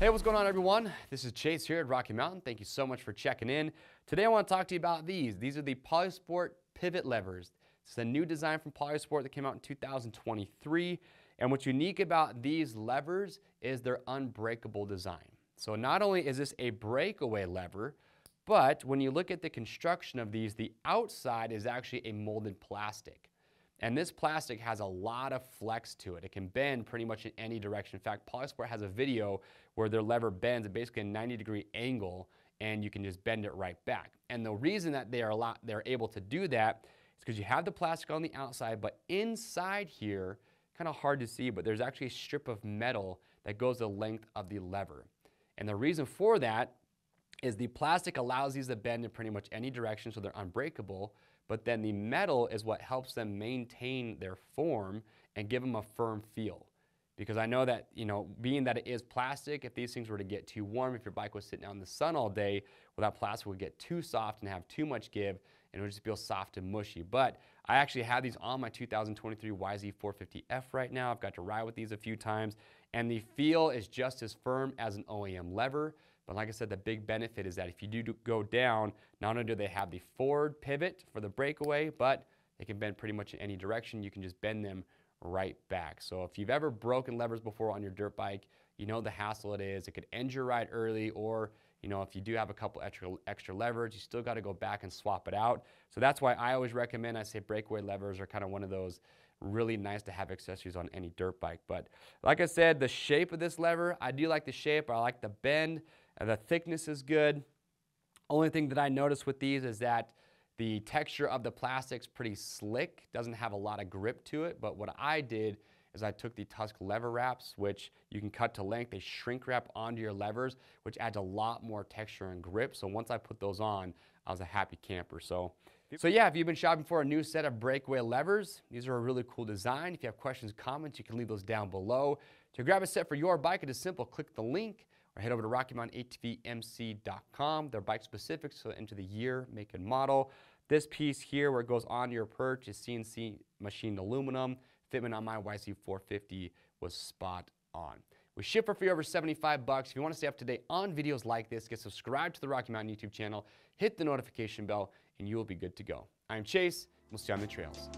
Hey, what's going on everyone? This is Chase here at Rocky Mountain. Thank you so much for checking in. Today I want to talk to you about these. These are the Polisport pivot levers. It's a new design from Polisport that came out in 2023. And what's unique about these levers is their unbreakable design. So not only is this a breakaway lever, but when you look at the construction of these, the outside is actually a molded plastic. And this plastic has a lot of flex to it. It can bend pretty much in any direction. In fact, Polisport has a video where their lever bends at basically a 90 degree angle and you can just bend it right back. And the reason that they are, lot, they're able to do that is because you have the plastic on the outside, but inside here, kind of hard to see, but there's actually a strip of metal that goes the length of the lever. And the reason for that is the plastic allows these to bend in pretty much any direction so they're unbreakable, but then the metal is what helps them maintain their form and give them a firm feel. Because I know that, you know, being that it is plastic, if these things were to get too warm, if your bike was sitting out in the sun all day, well, that plastic would get too soft and have too much give, and it would just feel soft and mushy. But I actually have these on my 2023 YZ450F right now. I've got to ride with these a few times, and the feel is just as firm as an OEM lever. But like I said, the big benefit is that if you do go down, not only do they have the forward pivot for the breakaway, but they can bend pretty much in any direction. You can just bend them right back. So if you've ever broken levers before on your dirt bike, you know the hassle it is. It could end your ride early or you know, if you do have a couple extra, extra levers, you still got to go back and swap it out. So that's why I always recommend, I say breakaway levers are kind of one of those really nice to have accessories on any dirt bike. But like I said, the shape of this lever, I do like the shape. I like the bend. The thickness is good. Only thing that I notice with these is that the texture of the plastic's pretty slick, doesn't have a lot of grip to it, but what I did is I took the Tusk lever wraps, which you can cut to length. They shrink wrap onto your levers, which adds a lot more texture and grip. So once I put those on, I was a happy camper. So, so yeah, if you've been shopping for a new set of breakaway levers, these are a really cool design. If you have questions, comments, you can leave those down below. To grab a set for your bike, it is simple. Click the link or head over to RockyMountainATVMC.com. They're bike specific, so enter the year, make, and model. This piece here where it goes on your perch is CNC machined aluminum. Fitment on my YZ450 was spot on. We ship for free over 75 bucks. If you want to stay up to date on videos like this, get subscribed to the Rocky Mountain YouTube channel, hit the notification bell, and you will be good to go. I'm Chase. We'll see you on the trails.